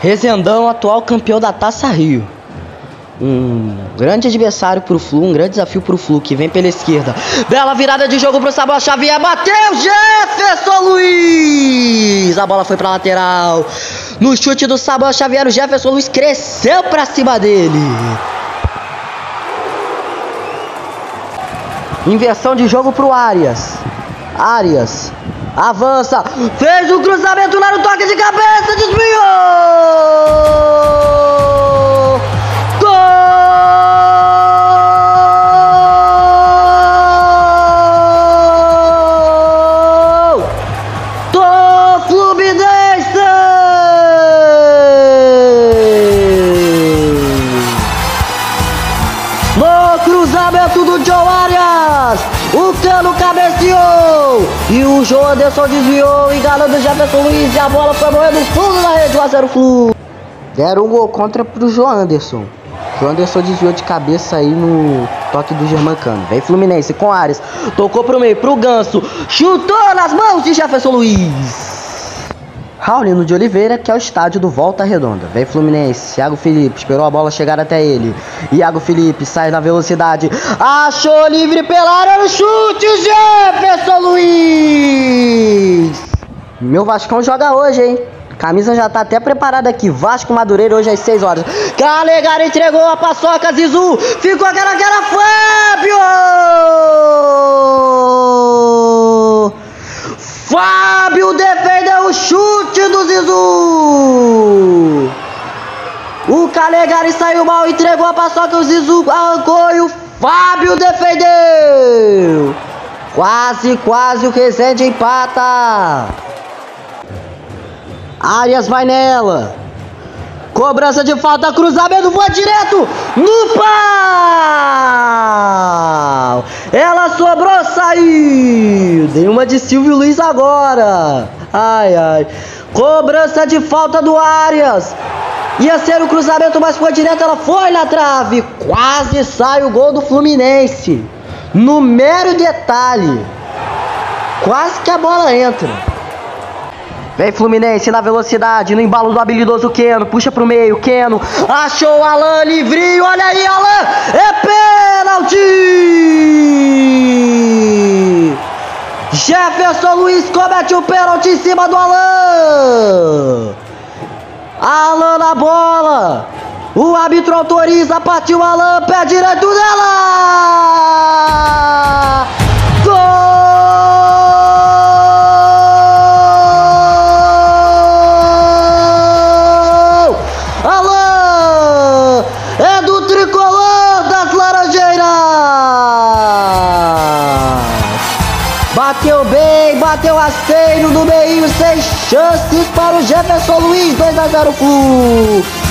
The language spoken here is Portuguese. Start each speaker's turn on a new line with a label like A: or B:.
A: Rezendão, atual campeão da Taça Rio. Um grande adversário pro Flu, um grande desafio pro Flu, que vem pela esquerda. Bela virada de jogo pro Samuel Xavier, bateu Jefferson Luiz! A bola foi pra lateral. No chute do Samuel Xavier, o Jefferson Luiz cresceu pra cima dele. Inversão de jogo pro Arias. Arias avança, fez o cruzamento lá no toque de cabeça, desviou! Cruzamento do Joe Arias. O Cano cabeceou. E o João Anderson desviou, enganando o Jefferson Luiz. E a bola foi morrer no fundo da rede. 1x0 Flu. Deram um gol contra pro João Anderson. João Anderson desviou de cabeça aí no toque do Germancano. Vem Fluminense com Arias. Tocou pro meio, pro Ganso. Chutou nas mãos de Jefferson Luiz. Raulino de Oliveira, que é o estádio do Volta Redonda. Vem Fluminense, Thiago Felipe, esperou a bola chegar até ele. Iago Felipe sai na velocidade, achou livre pela área no chute, Jefferson Luiz! Meu Vascão joga hoje, hein? Camisa já tá até preparada aqui. Vasco Madureira hoje às 6 horas. Calegari entregou a paçoca, Zizu. Ficou aquela que era Fábio! Fábio defendeu o chute do Zizu. O Calegari saiu mal, entregou a paçoca, o Zizu arrancou e o Fábio defendeu. Quase, quase o Resende empata. Arias vai nela. Cobrança de falta, cruzamento, voa direto no. Ela sobrou, saiu. Dei uma de Silvio Luiz agora. Ai, ai. Cobrança de falta do Arias. Ia ser o cruzamento, mas foi direto, ela foi na trave. Quase sai o gol do Fluminense. No mero detalhe. Quase que a bola entra. Vem Fluminense na velocidade, no embalo do habilidoso Keno. Puxa pro meio, Keno. Achou Alan livrinho. Olha aí, Alan. É pênalti. Jefferson Luiz comete o pênalti em cima do Alan. Alan na bola. O árbitro autoriza, partiu Alan, pé direito dela. Bateu bem, bateu rasteiro no meio, sem chances para o Jefferson Luiz, 2 a 0 Flu.